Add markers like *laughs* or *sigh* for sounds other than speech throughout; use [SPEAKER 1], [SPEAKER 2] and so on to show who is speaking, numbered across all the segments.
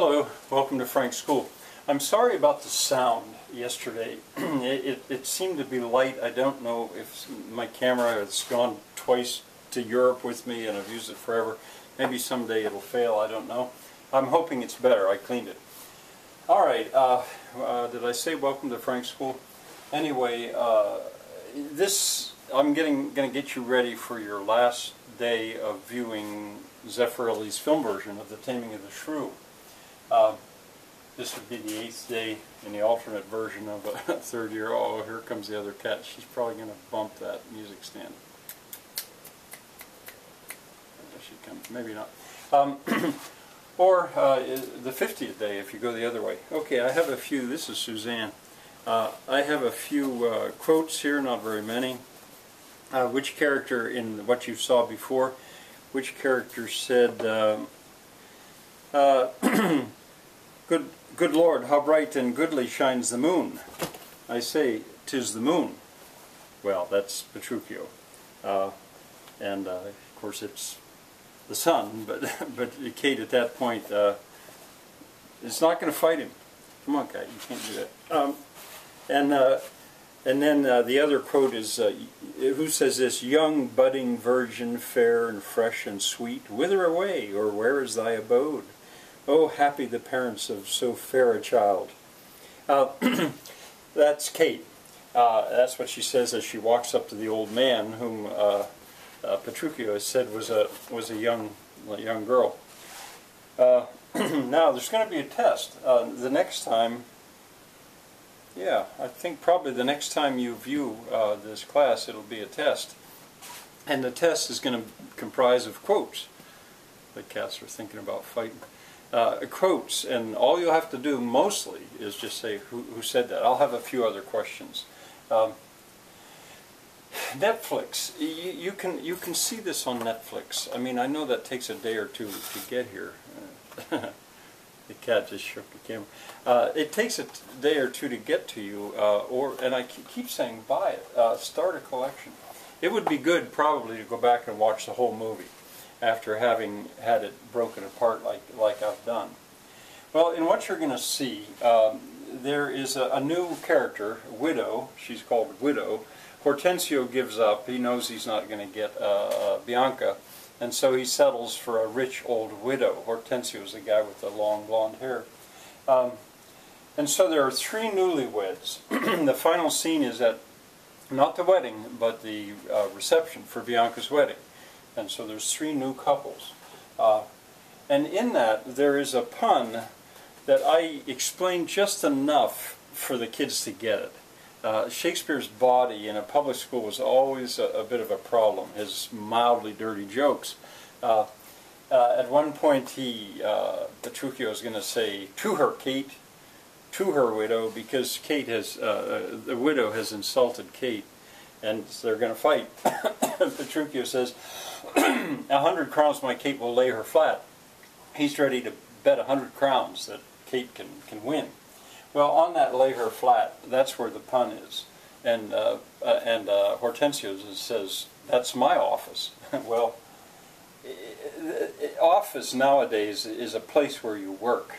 [SPEAKER 1] Hello, welcome to Frank's School. I'm sorry about the sound yesterday. *clears throat* it, it, it, seemed to be light. I don't know if my camera has gone twice to Europe with me and I've used it forever. Maybe someday it'll fail, I don't know. I'm hoping it's better. I cleaned it. Alright, uh, uh, did I say welcome to Frank's School? Anyway, uh, this, I'm getting going to get you ready for your last day of viewing Zeffirelli's film version of The Taming of the Shrew. Uh, this would be the eighth day in the alternate version of a *laughs* third year. Oh, here comes the other cat. She's probably going to bump that music stand. There she comes. Maybe not. Um, *clears throat* or uh, the 50th day if you go the other way. Okay, I have a few. This is Suzanne. Uh, I have a few uh, quotes here, not very many. Uh, which character in what you saw before, which character said, um, uh, *clears throat* Good, good Lord, how bright and goodly shines the moon. I say, tis the moon. Well, that's Petruchio. Uh, and, uh, of course, it's the sun, *laughs* but, but Kate at that point uh, is not going to fight him. Come on, guy, you can't do that. Um, and, uh, and then uh, the other quote is, uh, who says this, Young budding virgin, fair and fresh and sweet, whither away, or where is thy abode? Oh, happy the parents of so fair a child. Uh, *clears throat* that's Kate. Uh, that's what she says as she walks up to the old man, whom uh, uh Petruchio said was a was a young young girl. Uh, *clears throat* now there's going to be a test. Uh, the next time, yeah, I think probably the next time you view this class, it'll be a test, and the test is going to comprise of quotes. The cats are thinking about fighting uh, quotes, and all you'll have to do mostly is just say who, who said that. I'll have a few other questions. Um, Netflix, you, you, can you can see this on Netflix. I mean, I know that takes a day or two to get here. *laughs* the cat just shook the camera. Uh, it takes a day or two to get to you, uh, or and I keep saying buy it. Uh, start a collection. It would be good probably to go back and watch the whole movie after having had it broken apart like, like I've done. Well, in what you're going to see, um, there is a, a, new character, Widow. She's called Widow. Hortensio gives up. He knows he's not going to get uh, uh, Bianca, and so he settles for a rich old widow. Hortensio is the guy with the long blonde hair. Um, and so there are three newlyweds. *clears throat* the final scene is at not the wedding, but the uh, reception for Bianca's wedding. And so there's three new couples. Uh, and in that, there is a pun that I explained just enough for the kids to get it. Uh, Shakespeare's bawdy in a public school was always a, a bit of a problem, his mildly dirty jokes. Uh, uh, at one point, he, uh, Petruchio is going to say, to her, Kate, to her widow, because Kate has, uh, the widow has insulted Kate, and they're going to fight. *coughs* Petruchio says, *coughs* a hundred crowns my Kate will lay her flat. He's ready to bet a hundred crowns that Kate can, can win. Well, on that lay her flat, that's where the pun is. And, uh, uh, and uh, Hortensio says, that's my office. *laughs* well, office nowadays is a place where you work.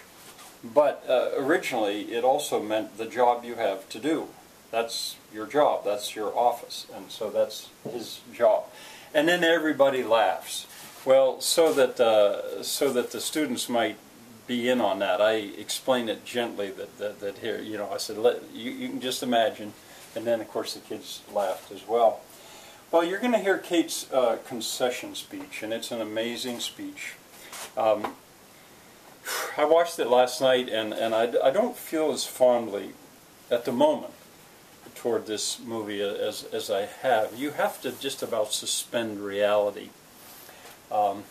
[SPEAKER 1] But uh, originally, it also meant the job you have to do. That's your job. That's your office. And so that's his job and then everybody laughs. Well, so that uh, so that the students might be in on that, I explain it gently. That that, that here, you know, I said, let you, you can just imagine, and then of course the kids laughed as well. Well, you're going to hear Kate's uh, concession speech, and it's an amazing speech. Um, I watched it last night, and, and I, I don't feel as fondly at the moment toward this movie as, as I have, you have to just about suspend reality. Um,